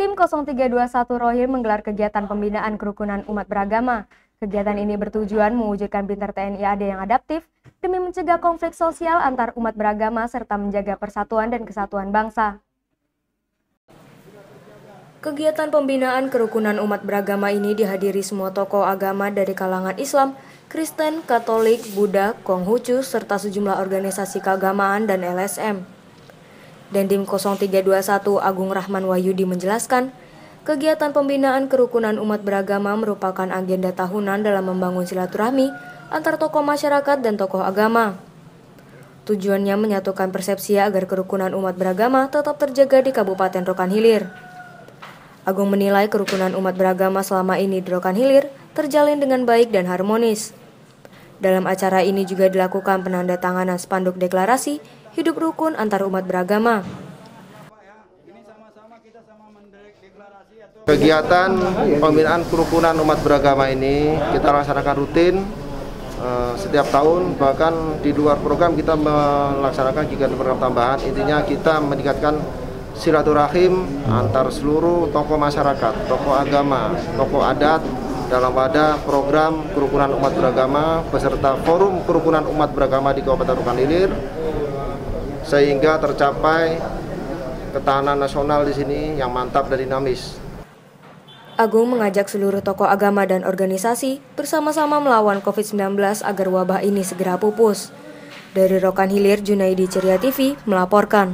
Kodim 0321 Rohim menggelar kegiatan pembinaan kerukunan umat beragama. Kegiatan ini bertujuan mewujudkan Binter TNI AD yang adaptif demi mencegah konflik sosial antar umat beragama serta menjaga persatuan dan kesatuan bangsa. Kegiatan pembinaan kerukunan umat beragama ini dihadiri semua tokoh agama dari kalangan Islam, Kristen, Katolik, Buddha, Konghucu, serta sejumlah organisasi keagamaan dan LSM. Dendim 0321 Agung Rahman Wahyudi menjelaskan, kegiatan pembinaan kerukunan umat beragama merupakan agenda tahunan dalam membangun silaturahmi antar tokoh masyarakat dan tokoh agama. Tujuannya menyatukan persepsi agar kerukunan umat beragama tetap terjaga di Kabupaten Rokan Hilir. Agung menilai kerukunan umat beragama selama ini di Rokan Hilir terjalin dengan baik dan harmonis. Dalam acara ini juga dilakukan penandatanganan spanduk deklarasi hidup rukun antar umat beragama. Kegiatan pembinaan kerukunan umat beragama ini kita laksanakan rutin uh, setiap tahun. Bahkan di luar program kita melaksanakan kegiatan program tambahan. Intinya kita meningkatkan silaturahim antar seluruh tokoh masyarakat, tokoh agama, tokoh adat dalam wadah program kerukunan umat beragama beserta forum kerukunan umat beragama di Kabupaten Rokan Hilir sehingga tercapai ketahanan nasional di sini yang mantap dan dinamis. Agung mengajak seluruh tokoh agama dan organisasi bersama-sama melawan COVID-19 agar wabah ini segera pupus. Dari Rokan Hilir, Junaidi Ceria TV melaporkan.